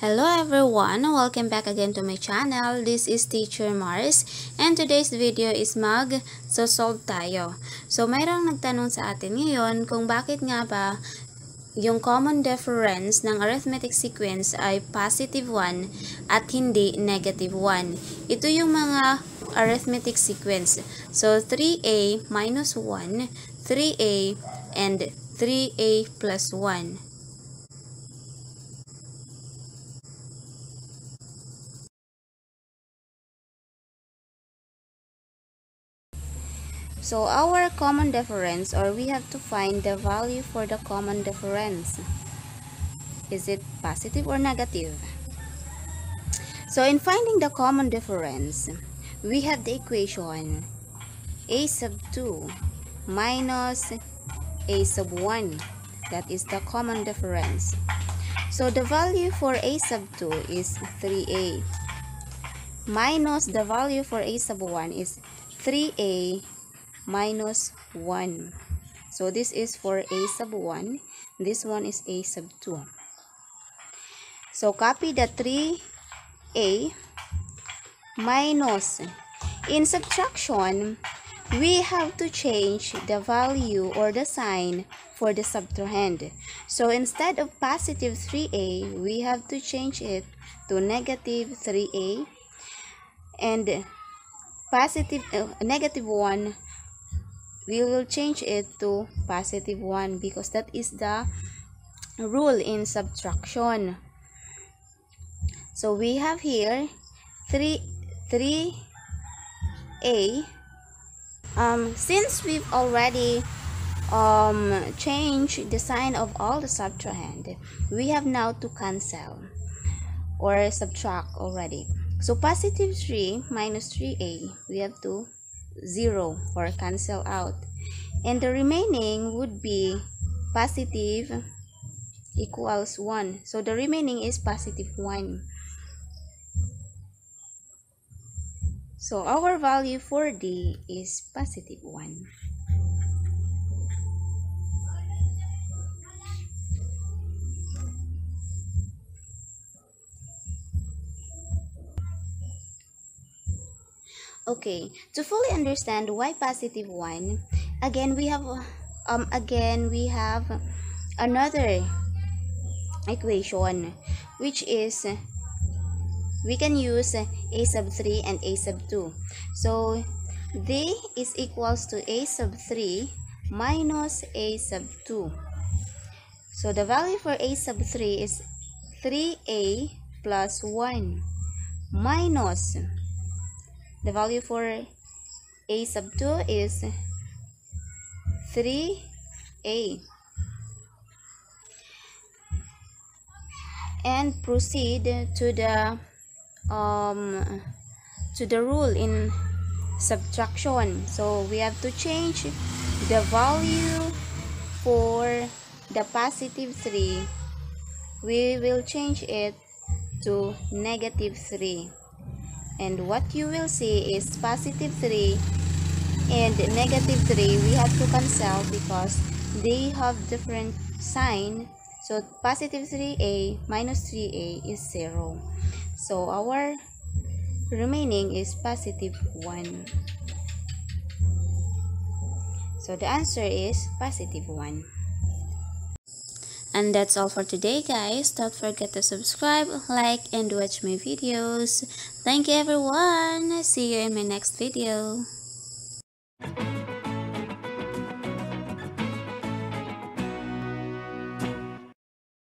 Hello everyone! Welcome back again to my channel. This is Teacher Mars and today's video is mag so solve tayo. So mayroong nagtanong sa atin ngayon kung bakit nga ba yung common difference ng arithmetic sequence ay positive 1 at hindi negative 1. Ito yung mga arithmetic sequence. So 3a minus 1, 3a, and 3a plus 1. So our common difference or we have to find the value for the common difference. Is it positive or negative? So in finding the common difference, we have the equation a sub 2 minus a sub 1. That is the common difference. So the value for a sub 2 is 3a minus the value for a sub 1 is 3a minus 1. So this is for a sub 1. This one is a sub 2. So copy the 3a minus. In subtraction, we have to change the value or the sign for the subtrahend. So instead of positive 3a, we have to change it to negative 3a and positive uh, negative 1 we will change it to positive 1 because that is the rule in subtraction. So we have here 3 3a um since we've already um changed the sign of all the subtrahend we have now to cancel or subtract already so positive 3 minus 3a we have to 0 or cancel out. And the remaining would be positive equals 1. So the remaining is positive 1. So our value for D is positive 1. Okay, to fully understand why positive 1, again we have um again we have another equation which is we can use a sub 3 and a sub 2. So d is equals to a sub 3 minus a sub 2. So the value for a sub 3 is 3a plus 1 minus the value for a sub 2 is 3a and proceed to the um to the rule in subtraction. So we have to change the value for the positive 3 we will change it to negative 3 and what you will see is positive 3 and negative 3 we have to cancel because they have different sign so positive 3a minus 3a is 0 so our remaining is positive 1 so the answer is positive 1 and that's all for today guys. Don't forget to subscribe, like, and watch my videos. Thank you everyone. See you in my next video.